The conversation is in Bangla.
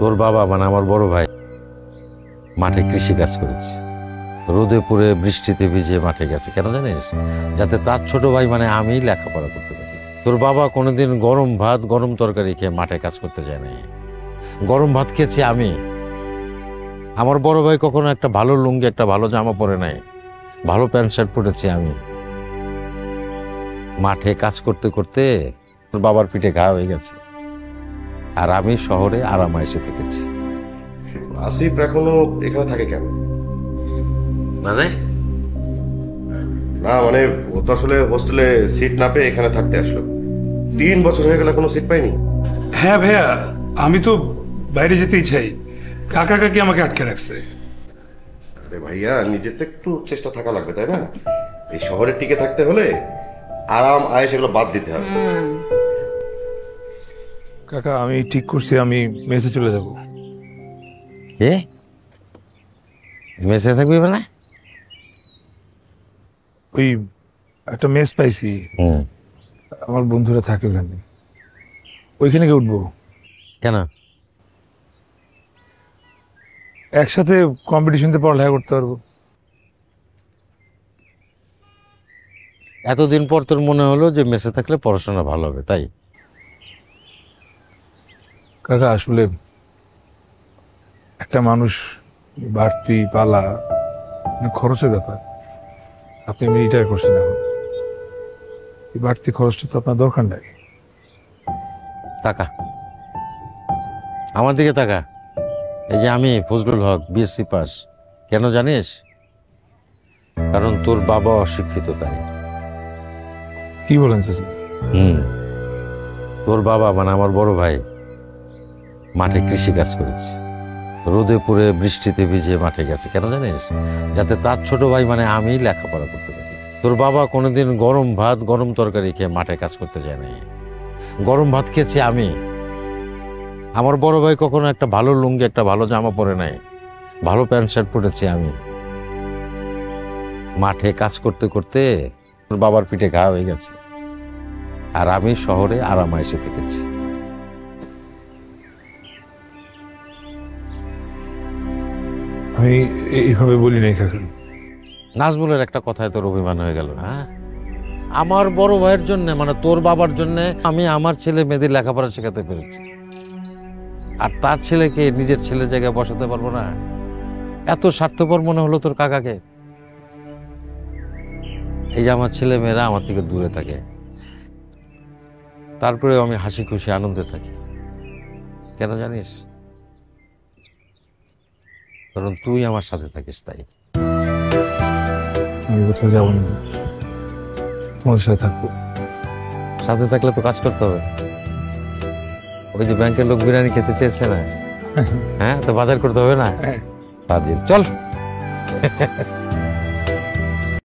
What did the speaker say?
তোর বাবা মানে আমার বড় ভাই মাঠে কৃষি কাজ করেছে। রোদে পুড়ে বৃষ্টিতে ভিজে মাঠে গেছে, কেন জানিস? যাতে তার ছোট ভাই মানে আমি লেখাপড়া করতে পারি। তোর বাবা কোনোদিন গরম ভাত, গরম তরকারি খেয়ে মাঠে কাজ করতে যায় নাই। গরম ভাত খেয়েছি আমি। আমার বড় ভাই কখনো একটা ভালো লুঙ্গি, একটা ভালো জামা পরে নাই। ভালো প্যান্ট শার্ট পরেছি আমি। মাঠে কাজ করতে করতে তোর বাবার পিঠে ঘা হয়ে গেছে। আর আমি শহরে আরাম এসে থেকেছি। আসিফ এখনও এখানে থাকে কেন? মানে? না মানে ও তো আসলে হোস্টেলে সিট না পেয়ে এখানে থাকতে আসলো। তিন বছর হয়ে গেল কোনো সিট পাইনি। হ্যাঁ ভাইয়া আমি তো বাইরে যেতেই চাই। কাকা কাকি আমাকে আটকে রাখছে। আরে ভাইয়া নিজের তো একটু চেষ্টা থাকা লাগবে তাই না? এই শহরে টিকে থাকতে হলে আরাম আয়েস এগুলো বাদ দিতে হবে। কাকা আমি ঠিক করছি আমি মেসে চলে যাব। কে? মেসে থাকবি মানে? ওই একটা মেস পাইছি। আমার বন্ধুরা থাকে ওখানে। ওইখানে গিয়ে উঠবো। কেন? একসাথে কম্পিটিশনতে পড়ালেখা করতে পারব। এতদিন পর তোর মনে হলো যে মেসে থাকলে পড়াশোনা ভালো হবে তাই? কাকা আসলে একটা মানুষ বাড়তি পালা খরচের ব্যাপার। আপনি আমি রিটায়ার করছেন এখন। এই বাড়তি খরচটা তো আপনার দরকার নাই। টাকা আমার দিকে তাকা। এই যে আমি ফজলুল হক বিএসসি পাস কেন জানিস? কারণ তোর বাবা অশিক্ষিত তাই। কি বলেন চাচা? হুম। তোর বাবা মানে আমার বড় ভাই। মাঠে কৃষি কাজ করেছে। রোদে পুড়ে বৃষ্টিতে ভিজে মাঠে গেছে। কেন জানিস? যাতে তার ছোট ভাই মানে আমি লেখাপড়া করতে পারি। তোর বাবা কোনোদিন গরম ভাত, গরম তরকারি খেয়ে মাঠে কাজ করতে যায় নাই গরম ভাত খেয়েছি আমি। আমার বড় ভাই কখনো একটা ভালো লুঙ্গি, একটা ভালো জামা পরে নাই। ভালো প্যান্ট শার্ট পরেছি আমি। মাঠে কাজ করতে করতে বাবার পিঠে ঘা হয়ে গেছে। আর আমি শহরে আরাম এসে থেকেছি। আমি এইভাবে বলি নাই কাকা। নাজমুলের একটা কথায় তোর অভিমান হয়ে গেল, না? আমার বড় ভাইয়ের জন্য মানে তোর বাবার জন্য আমি আমার ছেলে মেয়েদের লেখাপড়া শেখাতে পেরেছি। আর তার ছেলেকে নিজের ছেলে জায়গায় বসাতে পারব না? এত স্বার্থপর মনে হলো তোর কাকাকে। এই যে আমার ছেলে মেয়েরা আমার থেকে দূরে থাকে। তারপরে আমি হাসি খুশি, আনন্দে থাকি। কেন জানিস? কারণ তুই আমার সাথে থাকিস তাই। আমি কোথাও যাব না। তোমার সাথে থাকব। সাথে থাকলে তো কাজ করতে হবে। ওই যে ব্যাংকের লোক বিরিয়ানি খেতে চেয়েছে না? হ্যাঁ। তো বাজার করতে হবে না? হ্যাঁ। চল।